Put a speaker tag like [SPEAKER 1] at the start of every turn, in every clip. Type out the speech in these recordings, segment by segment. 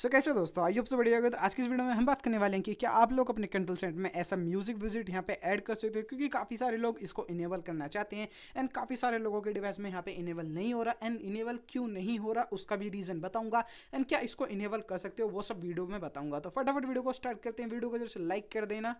[SPEAKER 1] सो so, कैसे दोस्तों? आई से बढ़िया तो आज की इस वीडियो में हम बात करने वाले हैं कि क्या आप लोग अपने कंट्रोल सेंटर में ऐसा म्यूज़िक विज़िट यहाँ पे ऐड कर सकते हो? क्योंकि काफ़ी सारे लोग इसको इनेबल करना चाहते हैं एंड काफ़ी सारे लोगों के डिवाइस में यहाँ पे इनेबल नहीं हो रहा एंड इनेबल क्यों नहीं हो रहा उसका भी रीज़न बताऊँगा एंड क्या इसको इनेबल कर सकते हो वो सब वीडियो में बताऊँगा। तो फटाफट वीडियो को स्टार्ट करते हैं। वीडियो को जैसे लाइक कर देना।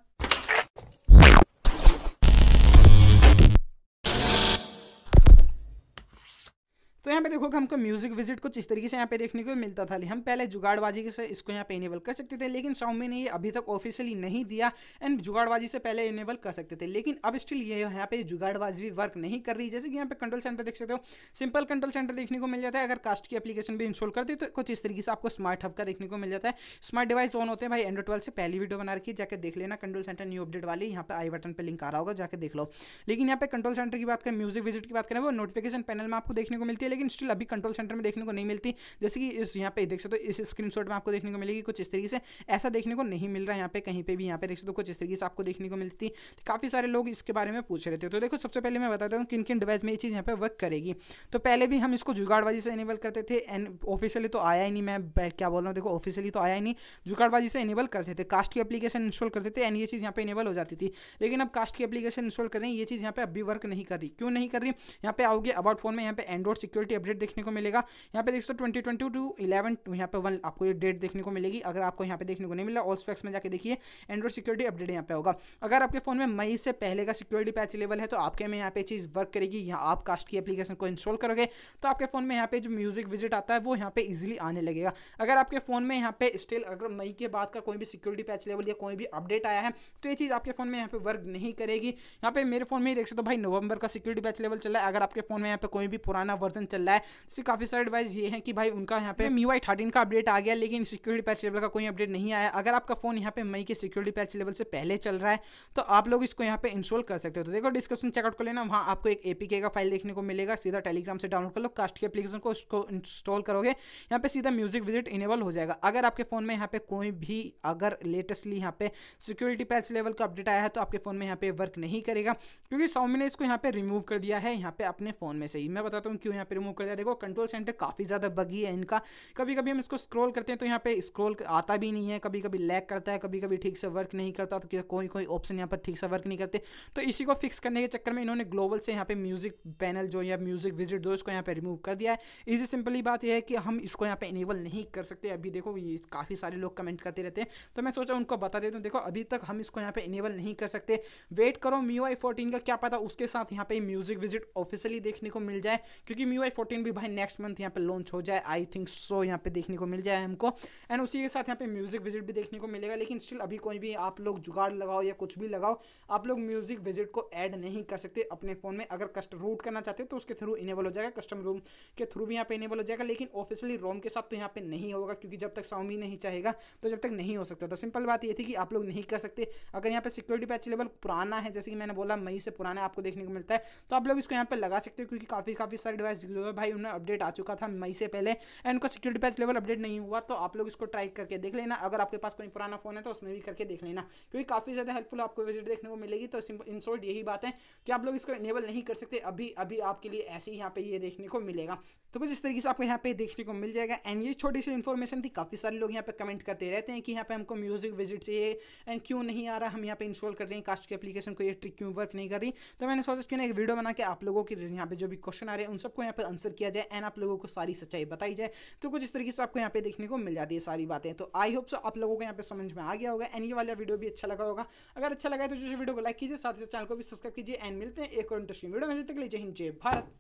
[SPEAKER 1] यहाँ पे देखो कि हमको म्यूज़िक विज़िट कुछ इस तरीके से यहाँ पे देखने को मिलता था। हम पहले जुगाड़बाजी से इसको यहाँ पे इनेबल कर सकते थे, लेकिन शाउमी ने ये अभी तक ऑफिशियली नहीं दिया एंड जुगाड़बाजी से पहले इनेबल कर सकते थे। लेकिन अब स्टिल ये यहाँ पे जुगाड़बाजी भी वर्क नहीं कर रही। जैसे कि यहाँ पे कंट्रोल सेंटर देख सकते हो सिंपल कंट्रोल सेंटर देखने को मिल जाता है। अगर कास्ट की एप्लीकेशन भी इंस्टॉल करते तो कुछ इस तरीके से आपको स्मार्ट हब का देखने को मिल जाता है। स्मार्ट डिवाइस ऑन होते हैं भाई एंड्रॉइड ट्वेल्व से पहली वीडियो बना रखी जाकर देख लेना कंट्रोल सेंटर न्यू अपडेट वाली। यहाँ पे आई बटन पर लिंक आ रहा होगा जाकर देख लो। लेकिन यहाँ पे कंट्रोल सेंटर की बात करें म्यूज़िक विज़िट की बात करें, वो नोटिफिकेशन पैनल में आपको देखने को मिलती है। लेकिन स्टिल अभी कंट्रोल सेंटर में देखने को नहीं मिलती। जैसे कि इस यहाँ पे देख सकते हो, इस स्क्रीन में आपको देखने को मिलेगी कुछ इस तरीके से। ऐसा देखने को नहीं मिल रहा है यहाँ पे, कहीं पे भी यहाँ पे देख सकते हो, कुछ इस तरीके से आपको देखने को मिलती। तो काफ़ी सारे लोग इसके बारे में पूछ रहे थे। तो देखो, सबसे पहले मैं बताता हूँ किन किन डिवाइस में ये चीज़ यहाँ पे वर्क करेगी। तो पहले भी हम इसको जुगाड़बाजी से इनेबल करते थे। एंड ऑफिशियली तो आया ही नहीं, मैं क्या बोल रहा हूँ, देखो ऑफिशियली तो आया ही नहीं। जुगाड़बाजी से इनेबल करते थे। कास्ट की एप्लीकेशन इंस्टॉल करते थे। एंड ये चीज़ यहाँ पे इनेबल हो जाती थी। लेकिन अब कास्ट की एप्लीकेशन इंस्टॉल कर रहे हैं। ये चीज़ यहाँ पे अभी वर्क नहीं कर रही। क्यों नहीं कर रही? यहाँ पे आओगे अबाउट फ़ोन में यहाँ पे एंड्रॉइड सिक्योरिटी अपडेट देखने को मिलेगा यहाँ पे देख सकते ट्वेंटी ट्वेंटी टू इलेवन यहाँ पे वन आपको ये डेट देखने को मिलेगी अगर आपको यहाँ पे देखने को नहीं मिला ऑल स्पेक्स में जाके देखिए एंड्रॉइड सिक्योरिटी अपडेट यहाँ पे होगा अगर आपके फ़ोन में मई से पहले का सिक्योरिटी पैच लेवल है तो आपके में यहाँ पे चीज़ वर्क करेगी यहाँ आप कास्ट की एप्लीकेशन को इंस्टॉल करोगे तो आपके फ़ोन में यहाँ पे जो म्यूज़िक विज़िट आता है वो यहाँ पे इजिली आने लगेगा अगर आपके फ़ोन में यहाँ पे स्टिल अगर मई के बाद का कोई भी सिक्योरिटी पैच लेवल या कोई भी अपडेट आया है तो ये चीज़ आपके फ़ोन में यहाँ पे वर्क नहीं करेगी यहाँ पे मेरे फ़ोन में ही देख सकते हो भाई नवंबर का सिक्योरिटी पैच लेवल चल है अगर आपके फ़ोन में यहाँ पे कोई भी पुराना वर्जन चल रहा है जैसे काफ़ी सारे डिवाइस ये है कि भाई उनका यहाँ पे मी वाई थर्टीन का अपडेट आ गया लेकिन सिक्योरिटी पैच लेवल का कोई अपडेट नहीं आया अगर आपका फ़ोन यहाँ पे मई के सिक्योरिटी पैच लेवल से पहले चल रहा है तो आप लोग इसको यहाँ पे इंस्टॉल कर सकते हो तो देखो डिस्क्रिप्शन चेकआउट कर लेना वहाँ आपको एक एपीके का फ़ाइल देखने को मिलेगा सीधा टेलीग्राम से डाउनलोड कर लो कास्ट की एप्लीकेशन को उसको इंस्टॉल करोगे यहाँ पे सीधा म्यूज़िक विज़िट इनेबल हो जाएगा अगर आपके फ़ोन में यहाँ पे कोई भी अगर लेटेस्टली यहाँ पे सिक्योरिटी पैच लेवल का अपडेट आया है तो आपके फ़ोन में यहाँ पे वर्क नहीं करेगा क्योंकि सौमी ने इसको यहाँ पे रिमूव कर दिया है यहाँ पे अपने फ़ोन में से ही मैं बताता हूँ क्यों यहाँ पे रिमूव कर दिया। देखो कंट्रोल सेंटर काफ़ी ज़्यादा बगी है इनका। कभी कभी हम इसको स्क्रॉल करते हैं तो यहाँ पे स्क्रॉल आता भी नहीं है। कभी कभी लैक करता है कभी कभी ठीक से वर्क नहीं करता तो कोई कोई ऑप्शन यहाँ पर ठीक से वर्क नहीं करते। तो इसी को फिक्स करने के चक्कर में इन्होंने ग्लोबल से यहाँ पे म्यूज़िक पैनल जो या म्यूज़िक विज़िट दो इसको यहाँ पे रिमूव कर दिया है। इजी सिंपली बात यह है कि हम इसको यहाँ पे इनेबल नहीं कर सकते। अभी देखो, ये काफ़ी सारे लोग कमेंट करते रहते हैं। तो मैं सोचा उनको बता देता हूँ, देखो, अभी तक हम इसको यहाँ पे इनेबल नहीं कर सकते। वेट करो मी आई फोर्टीन का क्या पता उसके साथ यहाँ पे म्यूज़िक विज़िट ऑफिशियली देखने को मिल जाए। क्योंकि मी आई फोर्टीन भी भाई नेक्स्ट मंथ यहाँ पे लॉन्च हो जाए आई थिंक सो यहाँ पे देखने को मिल जाए हमको। एंड उसी के साथ यहाँ पे म्यूज़िक विज़िट भी देखने को मिलेगा, लेकिन स्टिल अभी कोई भी आप लोग जुगाड़ लगाओ या कुछ भी लगाओ, आप लोग म्यूज़िक विज़िट को ऐड नहीं कर सकते अपने फ़ोन में। अगर कस्ट रूट करना चाहते हो तो उसके थ्रू इनेबल हो जाएगा कस्टम रूम के थ्रू भी यहाँ पे इनेबल हो जाएगा, लेकिन ऑफिशियली रोम के साथ तो यहाँ पे नहीं होगा, क्योंकि जब तक साउमी नहीं चाहेगा तो जब तक नहीं हो सकता। तो सिंपल बात ये थी कि आप लोग नहीं कर सकते। अगर यहाँ पे सिक्योरिटी पैच लेवल पुराना है, जैसे कि मैंने बोला, मई से पुराना आपको देखने को मिलता है तो आप लोग इसको यहाँ पे लगा सकते हो, क्योंकि काफ़ी काफ़ी सारे डिवाइस है भाई उन्हें अपडेट आ चुका था मई से पहले एंड उनका सिक्योरिटी पैच लेवल अपडेट नहीं हुआ तो आप लोग इसको ट्राई करके देख लेना। अगर आपके पास कोई पुराना फ़ोन है तो उसमें भी करके देख लेना, क्योंकि काफ़ी ज़्यादा हेल्पफुल आपको विज़िट देखने को मिलेगी। तो इन शॉर्ट यही बात है कि आप लोग इसको इनेबल नहीं कर सकते। अभी अभी आपके लिए ऐसे ही यहाँ पे ये देखने को मिलेगा। तो कुछ इस तरीके से आपको यहाँ पे देखने को मिल जाएगा। एंड ये छोटी सी इन्फॉर्मेशन थी, काफ़ी सारे लोग यहाँ पे कमेंट करते रहते हैं कि यहाँ पे हमको म्यूज़िक विज़िट चाहिए एंड क्यों नहीं आ रहा, हम यहाँ पे इंस्टॉल कर रहे हैं कास्ट की एप्लीकेशन को ये ट्रिक क्यों वर्क नहीं कर रही। तो मैंने सोचा क्यों ना एक वीडियो बना के आप लोगों के यहाँ पे जो भी क्वेश्चन आ रहे हैं, उन सबको यहाँ पे आंसर किया जाए एंड आप लोगों को सारी सच्चाई बताई जाए। तो कुछ इस तरीके से आपको यहाँ पे देखने को मिल जाती है सारी बातें। तो आई होप सो आप लोगों को यहाँ पे समझ में आ गया होगा एंड ये वाला वीडियो भी अच्छा लगा होगा। अगर अच्छा लगा है तो जो वीडियो को लाइक कीजिए, साथ ही चैनल को भी सब्सक्राइब कीजिए एंड मिलते हैं एक और इंटरेस्टिंग वीडियो में। जब तक हिंद, जय भारत।